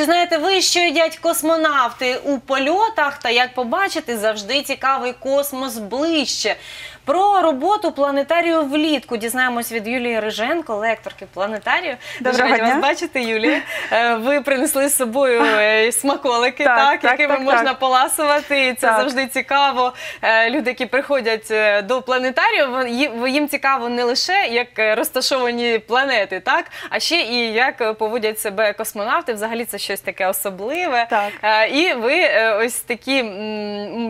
Чи знаєте ви, що їдять космонавти у польотах? Та як побачити, завжди цікавий космос ближче. Про роботу планетарію влітку дізнаємось від Юлії Риженко, лекторки планетарію. Дуже раді вас бачити, Юлія. Е, Ви принесли з собою е, смаколики, Так, так, так, якими так, можна поласувати. І це завжди цікаво. Е, Люди, які приходять до планетарію, їм цікаво не лише як розташовані планети, так а ще і як поводять себе космонавти. Взагалі це щось таке особливе. Так. Е, І ви е, ось такі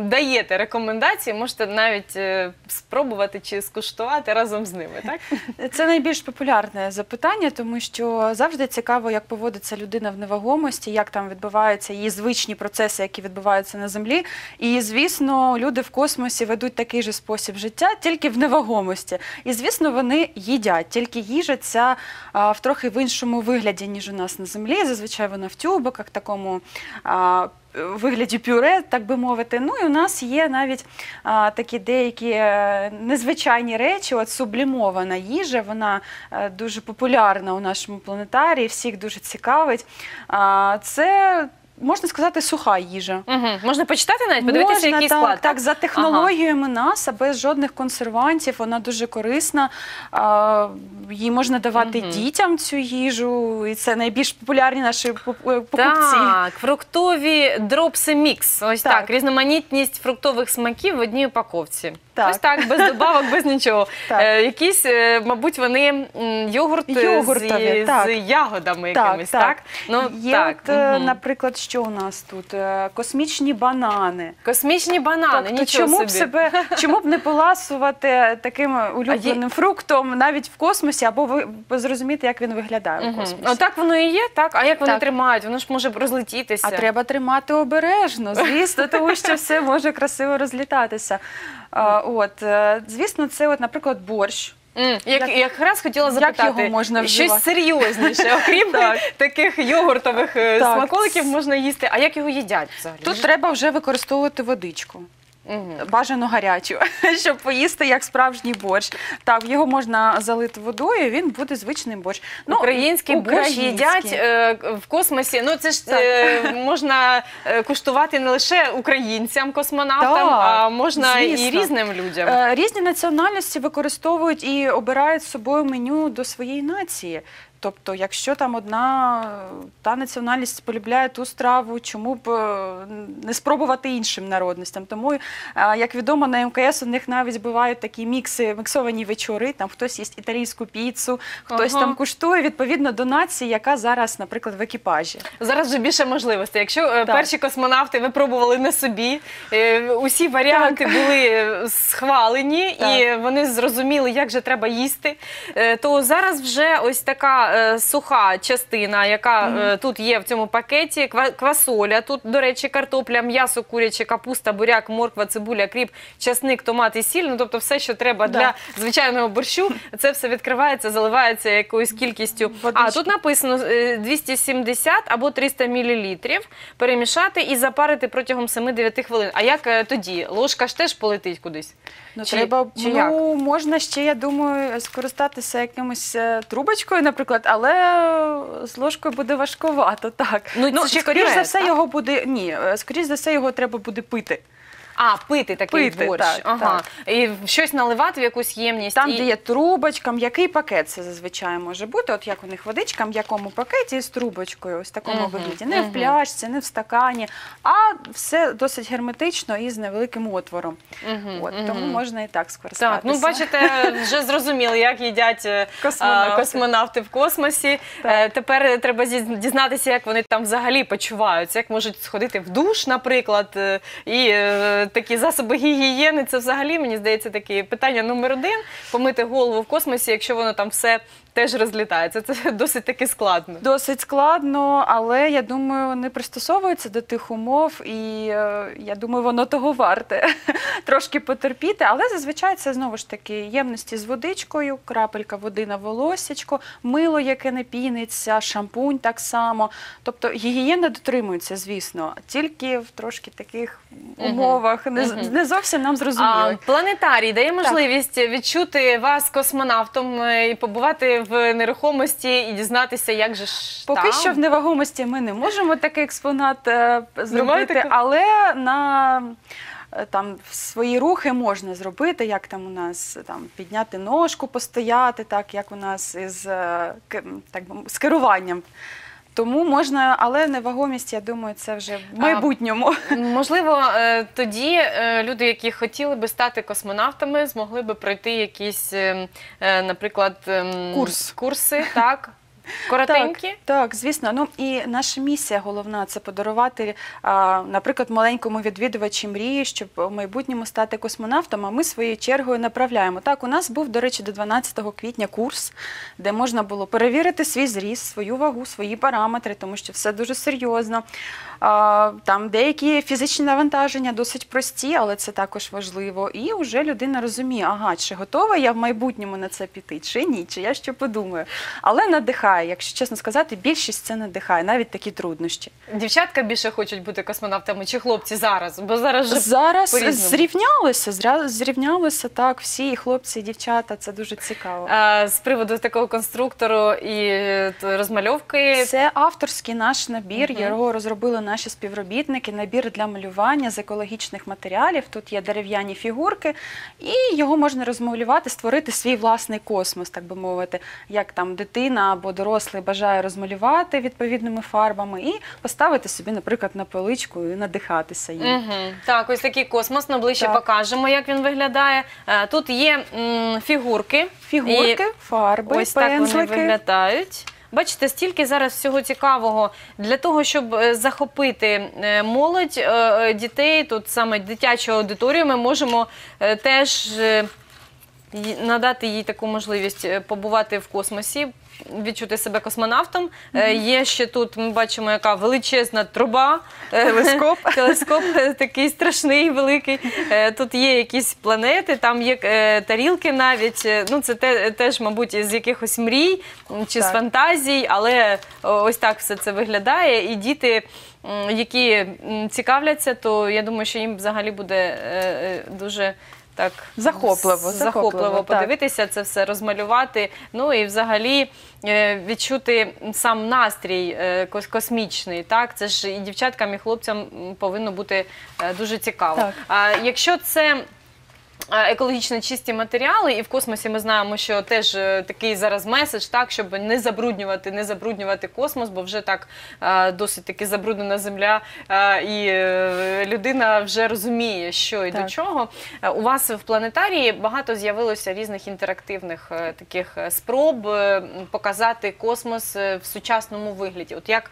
даєте рекомендації, можете навіть е, спробувати чи скуштувати разом з ними, так? Це найбільш популярне запитання, тому що завжди цікаво, як поводиться людина в невагомості, як там відбуваються її звичні процеси, які відбуваються на землі. І звісно, люди в космосі ведуть такий же спосіб життя, тільки в невагомості. І звісно, вони їдять. Тільки їжа ця в трохи в іншому вигляді, ніж у нас на землі. Зазвичай вона в тюбиках, такому. Вигляді пюре, так би мовити. Ну і у нас є навіть а, такі деякі е, незвичайні речі. От сублімована їжа, вона е, дуже популярна у нашому планетарії, всіх дуже цікавить. А, це можна сказати суха їжа. Угу. Можна почитати навіть, подивитися, Можна, який так, склад. так, за технологіями НАСА, без жодних консервантів, вона дуже корисна. А, її можна давати Мгм. дітям цю їжу, і це найбільш популярні наші е, покупці. Так, фруктові дропси мікс. Ось так. Так. різноманітність фруктових смаків в одній упаковці. Так. Ось так, без добавок, без нічого. Так. Е, якісь, е, мабуть, вони м, Йогуртові, з, так. з ягодами Так, якимись, так? так. Ну, Є, так. от, е, мгм. наприклад, що у нас тут? Е, Космічні банани. Космічні банани, тобто, нічого чому собі. б себе чому б не поласувати таким улюбленим фруктом навіть в космосі, або ви зрозуміти, як він виглядає в Мгм. космосі. Отак воно і є, так? А як вони Так. тримають? Воно ж може розлетітися. А треба тримати обережно, звісно, тому що все може красиво розлітатися. А, от, е, звісно, це, от, наприклад, борщ. М, Як, Як- якраз хотіла як запитати, його можна щось вживати? серйозніше, окрім Так. таких йогуртових е, Так. смаколиків можна їсти. А як його їдять взагалі? Тут треба вже використовувати водичку. Бажано гарячу, щоб поїсти як справжній борщ. Так, його можна залити водою, він буде звичним борщ. Ну, Український борщ український. їдять е, в космосі. Ну це ж е, можна е, куштувати не лише українцям, космонавтам, Так, а можна і звісно. різним людям. Е, Різні національності використовують і обирають з собою меню до своєї нації. Тобто, якщо там одна та національність полюбляє ту страву, чому б не спробувати іншим народностям? Тому, е, як відомо, на МКС у них навіть бувають такі мікси, міксовані вечори. Там хтось їсть італійську піцу, хтось Ага. там куштує відповідно до нації, яка зараз, наприклад, в екіпажі. Зараз вже більше можливостей. Якщо е, Так. перші космонавти випробували на собі, е, усі варіанти були е, схвалені і вони зрозуміли, як же треба їсти, то зараз вже ось така е, суха частина, яка е, тут є в цьому пакеті. ква- Квасоля, тут, до речі, картопля, м'ясо, куряче, капуста, буряк, морква, цибуля, кріп, часник, томат і сіль. Ну тобто, все, що треба Да. для звичайного борщу, це все відкривається, заливається якоюсь кількістю. А Водички. тут написано е, 270 або 300 мл, перемішати і запарити протягом 7-9 хвилин. А як е, тоді? Ложка ж теж полетить кудись? Ну, Чи- треба, чи ну, як? можна ще, я думаю, скористатися якимось е, трубочкою, наприклад, але з ложкою буде важкувато, так. Ну, це ще скоріш за все, так? його буде. Ні, е, скоріш за все, його треба буде пити. А, пити такий Пити, борщ. так, ага. І щось наливати в якусь ємність. Там, і... де є трубочка, м'який пакет, це зазвичай може бути. От як у них водичка, в м'якому пакеті з трубочкою, ось в такому Мгм, вигляді. Не мгм. в пляшці, не в стакані, а все досить герметично і з невеликим отвором. Мгм, От, мгм. Тому можна і так скористатися. Так, ну бачите, вже зрозуміли, як їдять е, Космонавти. а, космонавти в космосі. Так. Е, Тепер треба зі- дізнатися, як вони там взагалі почуваються, як можуть сходити в душ, наприклад, е, і е, такі засоби гігієни. Це взагалі мені здається таке питання номер один: помити голову в космосі, якщо воно там все теж розлітається. Це досить таки складно. Досить складно, але я думаю, вони пристосовуються до тих умов, і е, я думаю, воно того варте трошки потерпіти. Але зазвичай це знову ж таки ємності з водичкою, крапелька води на волосечко, мило, яке не піниться, шампунь так само. Тобто гігієна дотримується, звісно, тільки в трошки таких умовах, не, не зовсім нам А, зрозуміло. планетарій дає можливість відчути вас космонавтом е, і побувати в нерухомості і дізнатися, як же ж Поки там. що в невагомості ми не можемо такий експонат е, зробити, але на е, там свої рухи можна зробити, як там у нас там підняти ножку, постояти, так як у нас із е, к- так би, з керуванням. Тому можна, але невагомість, я думаю, це вже в А, майбутньому. Можливо, е, тоді е, люди, які хотіли би стати космонавтами, змогли би пройти якісь, е, е, наприклад, ем, Курс. курси, так? Коротенькі. Так, так, звісно. Ну і наша місія головна це подарувати, наприклад, маленькому відвідувачі мрії, щоб в майбутньому стати космонавтом. А ми своєю чергою направляємо. Так, у нас був, до речі, до 12 квітня курс, де можна було перевірити свій зріст, свою вагу, свої параметри, тому що все дуже серйозно. А, Там деякі фізичні навантаження досить прості, але це також важливо. І вже людина розуміє, ага, чи готова я в майбутньому на це піти, чи ні, чи я що подумаю. Але надихає, якщо чесно сказати, більшість це надихає, навіть такі труднощі. Дівчатка більше хочуть бути космонавтами чи хлопці зараз? Бо зараз же Зараз по-різному. зрівнялося, зрівнялося так, всі і хлопці, і дівчата, це дуже цікаво. е, з приводу такого конструктору і е, розмальовки. Це авторський наш набір. Мгм. Його розробили наші співробітники. Набір для малювання з екологічних матеріалів. Тут є дерев'яні фігурки, і його можна розмалювати, створити свій власний космос, так би мовити, як там дитина або дорослий бажає розмалювати відповідними фарбами і поставити собі, наприклад, на поличку і надихатися їм. Угу. Так, ось такий космос. Ми ближче Так. покажемо, як він виглядає. Е, Тут є м, фігурки. Фігурки, І фарби, ось так вони виглядають. Бачите, стільки зараз всього цікавого. Для того, щоб е, захопити е, молодь е, дітей, тут саме дитячу аудиторію, ми можемо теж надати їй таку можливість е, побувати в космосі. Відчути себе космонавтом. Е, Є ще тут, ми бачимо, яка величезна труба. е, Телескоп. Телескоп е, такий страшний, великий. Е, Тут є якісь планети, там є е, тарілки навіть. Е, Ну, це те- теж, мабуть, з якихось мрій м, чи з Так. фантазій, але о, ось так все це виглядає. І діти, м, які м, цікавляться, то я думаю, що їм взагалі буде е, е, дуже. Так, Захопливо, захопливо, так. подивитися це все, розмалювати. Ну і взагалі е, відчути сам настрій е, космічний. Так, це ж і дівчаткам, і хлопцям повинно бути е, дуже цікаво. Так. А якщо це екологічно чисті матеріали, і в космосі ми знаємо, що теж е, такий зараз меседж, так, щоб не забруднювати, не забруднювати космос, бо вже так досить таки забруднена земля, і е, людина вже розуміє, що і до чого. Е, У вас в планетарії багато з'явилося різних інтерактивних таких спроб показати космос в сучасному вигляді. От як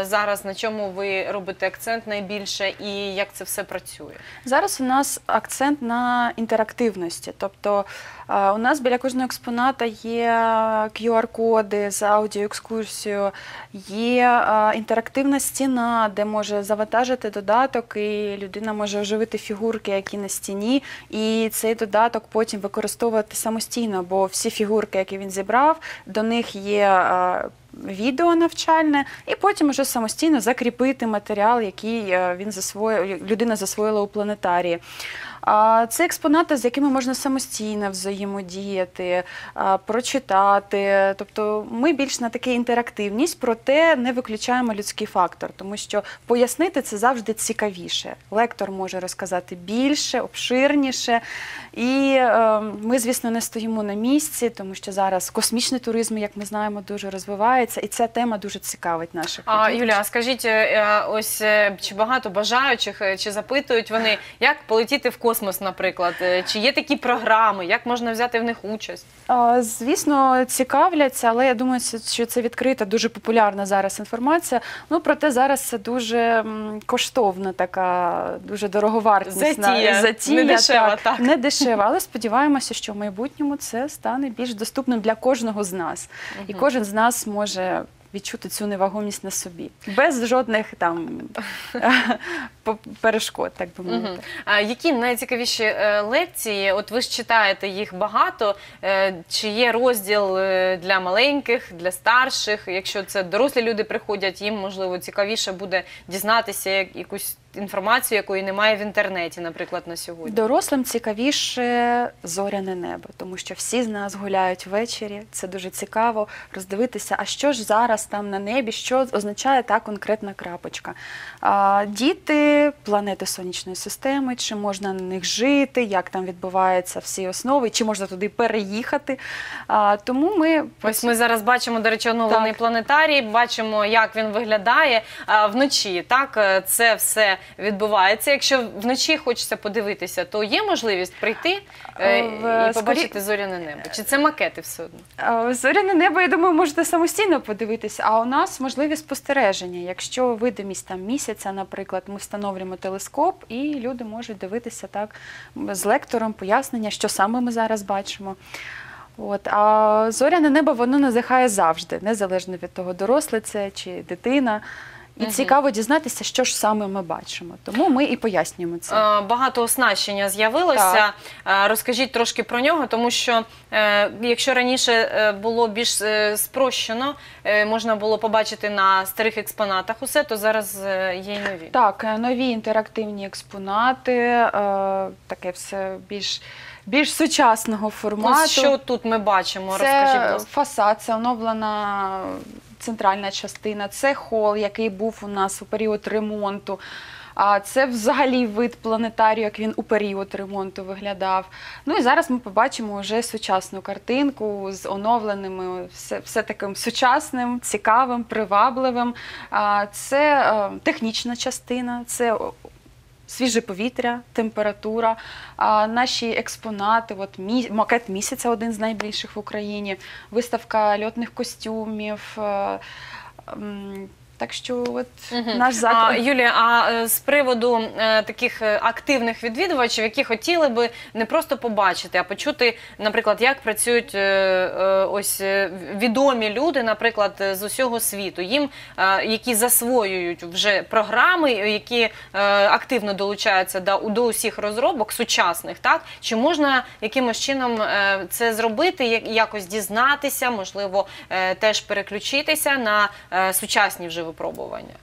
зараз на чому ви робите акцент найбільше і як це все працює? Зараз у нас акцент на інтерактивності. Тобто е, у нас біля кожного експоната є QR-коди з аудіоекскурсією, є е, інтерактивна стіна, де може завантажити додаток, і людина може оживити фігурки, які на стіні, і цей додаток потім використовувати самостійно, бо всі фігурки, які він зібрав, до них є. е, Відео навчальне, і потім вже самостійно закріпити матеріал, який він засвоїв, людина засвоїла у планетарії. Це експонати, з якими можна самостійно взаємодіяти, прочитати. Тобто ми більш на таку інтерактивність, проте не виключаємо людський фактор, тому що пояснити це завжди цікавіше. Лектор може розказати більше, обширніше. І е, ми, звісно, не стоїмо на місці, тому що зараз космічний туризм, як ми знаємо, дуже розвивається, і ця тема дуже цікавить наших А. Юля, скажіть, е, ось е, чи багато бажаючих, чи запитують вони, як полетіти в космос, наприклад? Е, Чи є такі програми, як можна взяти в них участь? Звісно, цікавляться, але я думаю, що це відкрита, дуже популярна зараз інформація. Ну проте зараз це дуже коштовна така, дуже дороговартісна Затія. затія Не дешева, так. не дешева. Але сподіваємося, що в майбутньому це стане більш доступним для кожного з нас, і кожен з нас може. Відчути цю невагомість на собі без жодних там перешкод, так би мовити. А які найцікавіші е, лекції? От ви ж читаєте їх багато. Е, Чи є розділ е, для маленьких, для старших? Якщо це дорослі люди приходять, їм можливо цікавіше буде дізнатися як- якусь інформацію, якої немає в інтернеті, наприклад, на сьогодні. Дорослим цікавіше зоряне небо, тому що всі з нас гуляють ввечері. Це дуже цікаво роздивитися, а що ж зараз там на небі, що означає та конкретна крапочка. А, діти, планети сонячної системи, чи можна на них жити, як там відбуваються всі основи, чи можна туди переїхати. А, тому ми Ось ми зараз бачимо, до речі, оновлений планетарій, бачимо, як він виглядає а, вночі. Так, е, це все відбувається. Якщо вночі хочеться подивитися, то є можливість прийти е, Е, в- і побачити скорі- зоряне небо. Чи це макети все одно? Зоряне небо, я думаю, можете самостійно подивитися. А у нас можливі спостереження. Якщо видимість там місяця, наприклад, ми встановлюємо телескоп, і люди можуть дивитися так з лектором, пояснення, що саме ми зараз бачимо. От, а зоряне небо воно надихає завжди, незалежно від того, доросле це чи дитина. І цікаво дізнатися, що ж саме ми бачимо. Тому ми і пояснюємо це. Е, Багато оснащення з'явилося. Е, Розкажіть трошки про нього, тому що е, якщо раніше е, було більш е, спрощено, можна було побачити на старих експонатах усе, то зараз є й нові. Так, нові інтерактивні експонати, таке все більш, більш сучасного формату. Ось що тут ми бачимо? Розкажіть, будь ласка. фасад, це оновлена центральна частина, це хол, який був у нас у період ремонту. А це взагалі вид планетарію, як він у період ремонту виглядав. Ну і зараз ми побачимо вже сучасну картинку з оновленими, все, все таким сучасним, цікавим, привабливим. А Це е, технічна частина, це свіже повітря, температура, наші експонати, от мі... макет місяця один з найбільших в Україні, виставка льотних костюмів. е, Так що от Мгм. наш А, заклад. Юлія, а е, з приводу е, таких е, активних відвідувачів, які хотіли би не просто побачити, а почути, наприклад, як працюють е, е, ось відомі люди, наприклад, з усього світу, їм е, які засвоюють вже програми, які е, активно долучаються до, до усіх розробок сучасних, так чи можна якимось чином е, це зробити, як- якось дізнатися, можливо, е, теж переключитися на е, сучасні вже випробування?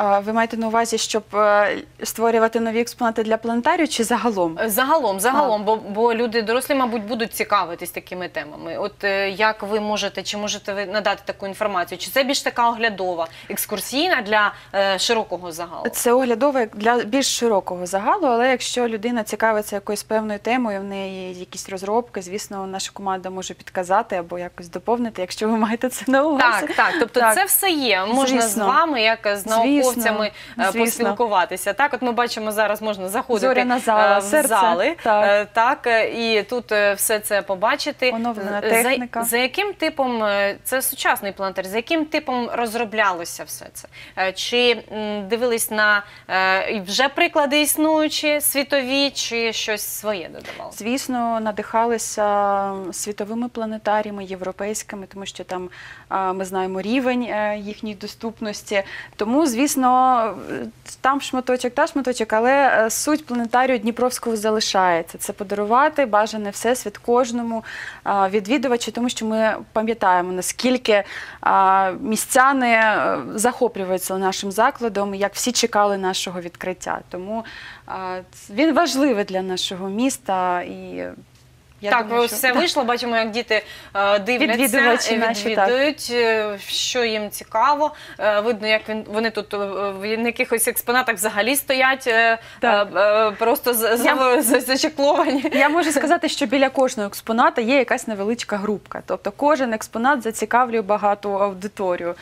Ви маєте на увазі, щоб е, створювати нові експонати для планетарію чи загалом? Е, Загалом, загалом, бо, бо люди дорослі, мабуть, будуть цікавитись такими темами. От е, як ви можете, чи можете ви надати таку інформацію? Чи це більш така оглядова, екскурсійна для е, широкого загалу? Це оглядове для більш широкого загалу, але якщо людина цікавиться якоюсь певною темою, в неї є якісь розробки, звісно, наша команда може підказати або якось доповнити, якщо ви маєте це на увазі. Так, так. Тобто Так. це все є. Можна Звісно. з вами, як з науковцями, е, Звісно. поспілкуватися. Так, от ми бачимо зараз можна заходити зала, е, в серце. зали, Так. е, так і тут все це побачити. Оновлена техніка. За, за яким типом це сучасний планетар? За яким типом розроблялося все це? Чи дивились на вже приклади існуючі, світові, чи щось своє додавали? Звісно, надихалися світовими планетаріями, європейськими, тому що там ми знаємо рівень їхньої доступності. Тому, звісно, е, там шматочок та шматочок, але е, суть планетарію Дніпровського залишається. Це подарувати бажане всесвіт кожному відвідувачу, тому що ми пам'ятаємо, наскільки містяни е, захоплюються нашим закладом, як всі чекали нашого відкриття. Тому він важливий для нашого міста і. Я так, думаю, що- все вийшло. Бачимо, як діти е, дивляться, Відвідувачі е, наші, відвідують, е, що їм цікаво. Е, видно, як він вони тут е, в якихось експонатах взагалі стоять, е, Так. е, е, просто з- Я- з- зачекловані. Я можу сказати, що біля кожного експоната є якась невеличка групка. Тобто кожен експонат зацікавлює багату аудиторію.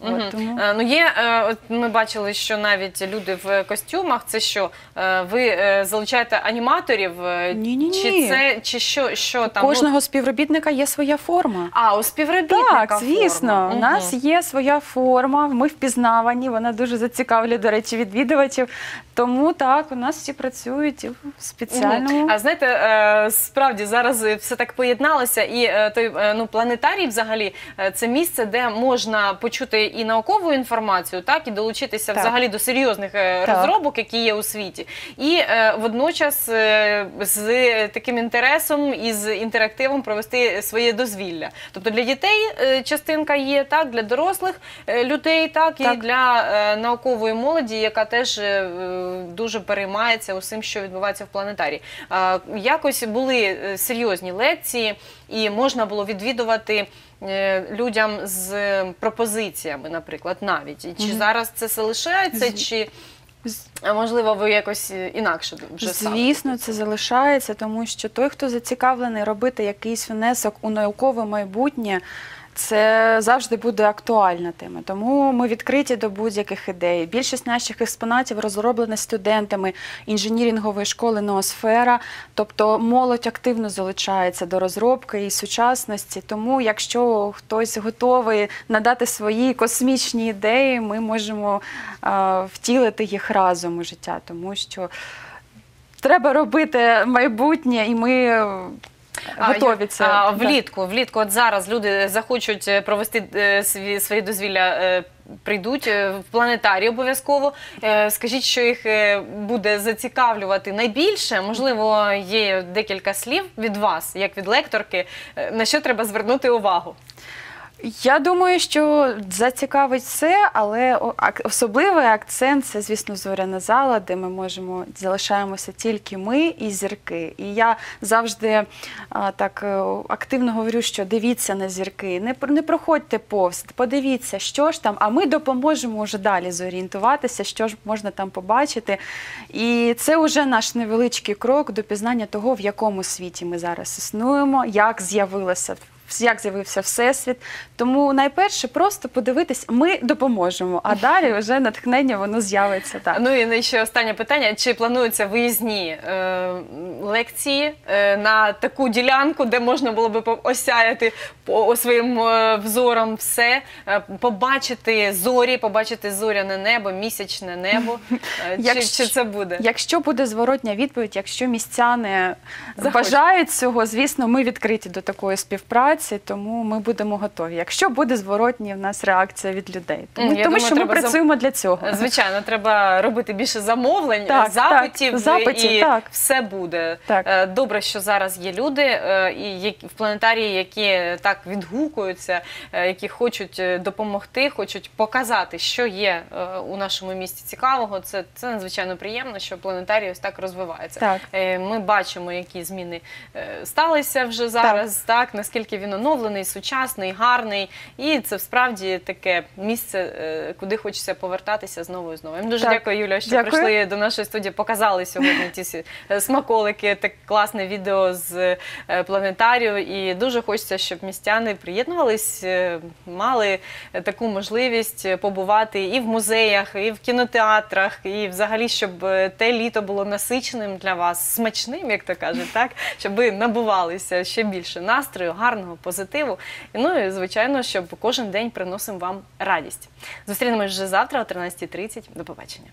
От, тому... Е, Ну є, е, от ми бачили, що навіть люди в костюмах. Це що? е, Ви е, залучаєте аніматорів? е, Ні-ні-ні. Чи це чи що, що У там? Ну, кожного співробітника є своя форма. а у співробітника Так, звісно, форма. у нас Мгм. є своя форма, ми впізнавані, вона дуже зацікавлює, до речі, відвідувачів. Тому так, у нас всі працюють в спеціальному. Мгм. А знаєте, справді зараз все так поєдналося, і той ну планетарій, взагалі, це місце, де можна почути і наукову інформацію, так і долучитися Так. взагалі до серйозних е, Так. розробок, які є у світі, і е, водночас е, з таким інтересом і з інтерактивом провести своє дозвілля. Тобто для дітей частинка є так, для дорослих людей, так, і для е, наукової молоді, яка теж е, дуже переймається усім, що відбувається в планетарії. Е, Якось були серйозні лекції, і можна було відвідувати. Е, Людям з пропозиціями, наприклад, навіть. І чи зараз це залишається, чи можливо ви якось е, інакше вже Звісно, це залишається, тому що той, хто зацікавлений робити якийсь внесок у наукове майбутнє, це завжди буде актуальна тема. Тому ми відкриті до будь-яких ідей. Більшість наших експонатів розроблені студентами інженірингової школи Ноосфера, тобто молодь активно залучається до розробки і сучасності. Тому, якщо хтось готовий надати свої космічні ідеї, ми можемо а, втілити їх разом у життя, тому що треба робити майбутнє, і ми е, готові А, влітку, влітку, от зараз люди захочуть е, провести сві свої, свої дозвілля, е, прийдуть е, в планетарій обов'язково. Е, Скажіть, що їх е, буде зацікавлювати найбільше. Можливо, є декілька слів від вас, як від лекторки, е, на що треба звернути увагу. Я думаю, що зацікавить все, але особливий акцент це, звісно, зоряна зала, де ми можемо залишаємося тільки ми і зірки. І я завжди так е, активно говорю, що дивіться на зірки, не не проходьте повз, подивіться, що ж там, а ми допоможемо вже далі зорієнтуватися, що ж можна там побачити. І це вже наш невеличкий крок до пізнання того, в якому світі ми зараз існуємо, як з'явилося як з'явився всесвіт. Тому найперше просто подивитись, ми допоможемо, а далі вже натхнення воно з'явиться так. Ну і ще останнє питання: чи плануються виїзні е, лекції е, на таку ділянку, де можна було би осяяти по своїм е, взором все, е, побачити зорі, побачити зоряне небо, місячне небо? Е, чи, Якщо- чи це буде? Якщо буде зворотня відповідь, якщо містяни Захочуть. бажають цього, звісно, ми відкриті до такої співпраці, тому ми будемо готові. Якщо буде зворотня в нас реакція від людей, тому, я тому думаю, що ми треба зам- працюємо для цього. Звичайно, треба робити більше замовлень, Так, запитів, так, запитів, і так. все буде. Так. Е, Добре, що зараз є люди е, і в планетарії, які так відгукуються, е, які хочуть допомогти, хочуть показати, що є у нашому місті цікавого. Це, це надзвичайно приємно, що планетарій ось так розвивається. Так. Ми бачимо, які зміни сталися вже зараз, так. наскільки він оновлений, сучасний, гарний. І це справді таке місце, е, куди хочеться повертатися знову і знову. Я дуже Так. дякую, Юля, що Дякую. прийшли до нашої студії, показали сьогодні ті е, смаколики, так класне відео з е, планетарію. І дуже хочеться, щоб містяни приєднувались, мали таку можливість побувати і в музеях, і в кінотеатрах, і взагалі, щоб те літо було насиченим для вас, смачним, як то кажуть, так щоб ви набувалися ще більше настрою, гарного позитиву. Ну і звичайно, щоб кожен день приносив вам радість. Зустрінемось вже завтра о 13.30. До побачення.